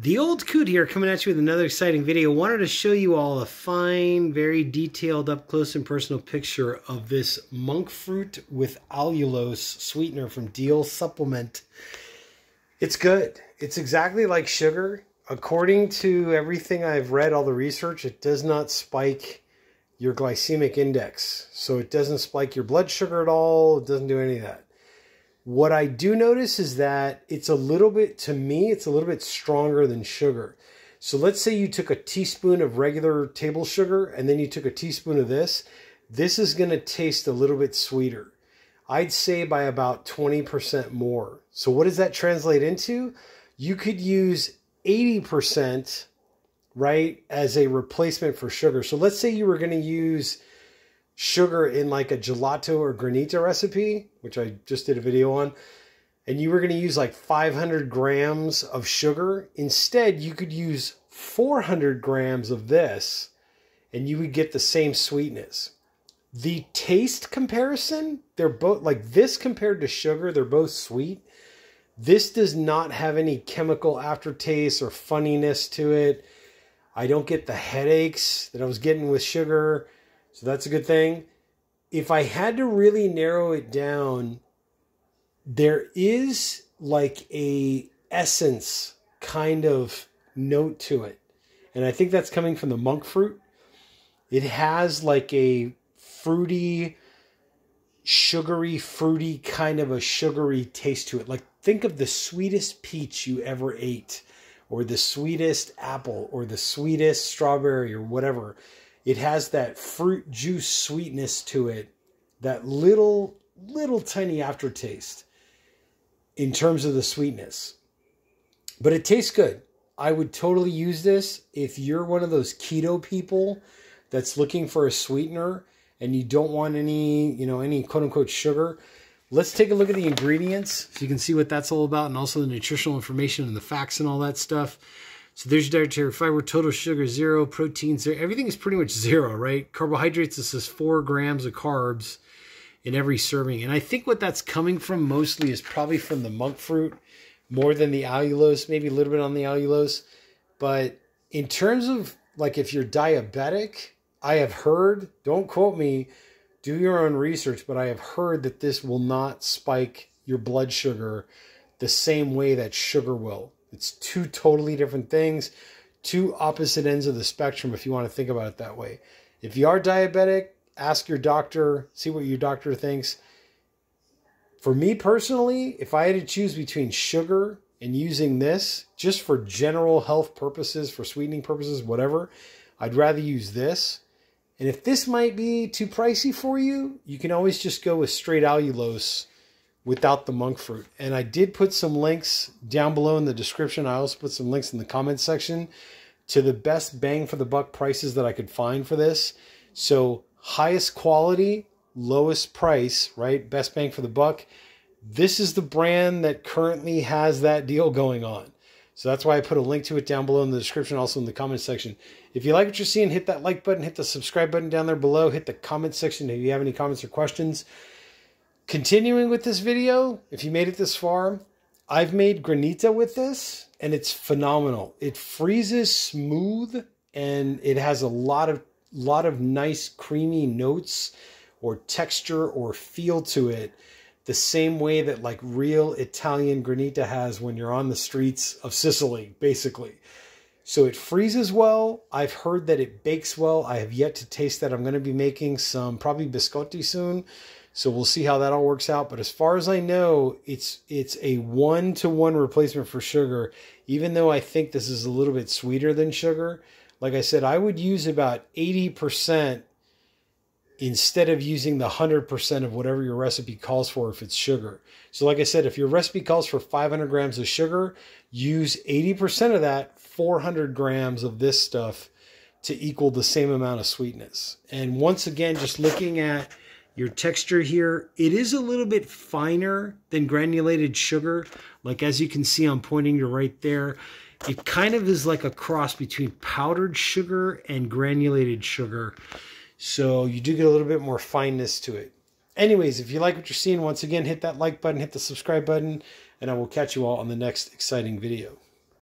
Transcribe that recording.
The Old Coot here coming at you with another exciting video. Wanted to show you all a fine, very detailed, up close and personal picture of this monk fruit with allulose sweetener from Deal Supplement. It's good. It's exactly like sugar. According to everything I've read, all the research, it does not spike your glycemic index. So it doesn't spike your blood sugar at all. It doesn't do any of that. What I do notice is that it's a little bit, to me, it's a little bit stronger than sugar. So let's say you took a teaspoon of regular table sugar and then you took a teaspoon of this. This is going to taste a little bit sweeter. I'd say by about 20% more. So what does that translate into? You could use 80%, right, as a replacement for sugar. So let's say you were going to use sugar in like a gelato or granita recipe, which I just did a video on, and you were going to use like 500 grams of sugar, instead you could use 400 grams of this and you would get the same sweetness. The taste comparison, they're both like this compared to sugar, they're both sweet. This does not have any chemical aftertaste or funniness to it. I don't get the headaches that I was getting with sugar. So that's a good thing. If I had to really narrow it down, there is like a essence kind of note to it. And I think that's coming from the monk fruit. It has like a fruity, sugary, fruity kind of a sugary taste to it. Like think of the sweetest peach you ever ate, or the sweetest apple, or the sweetest strawberry, or whatever. It has that fruit juice sweetness to it, that little, little tiny aftertaste in terms of the sweetness. But it tastes good. I would totally use this if you're one of those keto people that's looking for a sweetener and you don't want any, you know, any quote unquote sugar. Let's take a look at the ingredients so you can see what that's all about and also the nutritional information and the facts and all that stuff. So there's your dietary fiber, total sugar zero, protein zero. Everything is pretty much zero, right? Carbohydrates, this is four grams of carbs in every serving. And I think what that's coming from mostly is probably from the monk fruit more than the allulose, maybe a little bit on the allulose. But in terms of like if you're diabetic, I have heard, don't quote me, do your own research, but I have heard that this will not spike your blood sugar the same way that sugar will. It's two totally different things, two opposite ends of the spectrum if you want to think about it that way. If you are diabetic, ask your doctor, see what your doctor thinks. For me personally, if I had to choose between sugar and using this just for general health purposes, for sweetening purposes, whatever, I'd rather use this. And if this might be too pricey for you, you can always just go with straight allulose without the monk fruit. And I did put some links down below in the description. I also put some links in the comment section to the best bang for the buck prices that I could find for this. So highest quality, lowest price, right? Best bang for the buck. This is the brand that currently has that deal going on. So that's why I put a link to it down below in the description, also in the comment section. If you like what you're seeing, hit that like button, hit the subscribe button down there below, hit the comment section if you have any comments or questions. Continuing with this video, if you made it this far, I've made granita with this and it's phenomenal. It freezes smooth and it has a lot of lot of nice creamy notes or texture or feel to it the same way that like real Italian granita has when you're on the streets of Sicily basically. So it freezes well. I've heard that it bakes well. I have yet to taste that. I'm going to be making some probably biscotti soon. So we'll see how that all works out. But as far as I know, it's it's a one to one replacement for sugar. Even though I think this is a little bit sweeter than sugar, like I said, I would use about eighty percent instead of using the hundred percent of whatever your recipe calls for if it's sugar. So like I said, if your recipe calls for 500 grams of sugar, use 80% of that, 400 grams of this stuff to equal the same amount of sweetness. And once again, just looking at your texture here, it is a little bit finer than granulated sugar. Like as you can see, I'm pointing to right there. It kind of is like a cross between powdered sugar and granulated sugar. So you do get a little bit more fineness to it. Anyways, if you like what you're seeing, once again, hit that like button, hit the subscribe button, and I will catch you all on the next exciting video.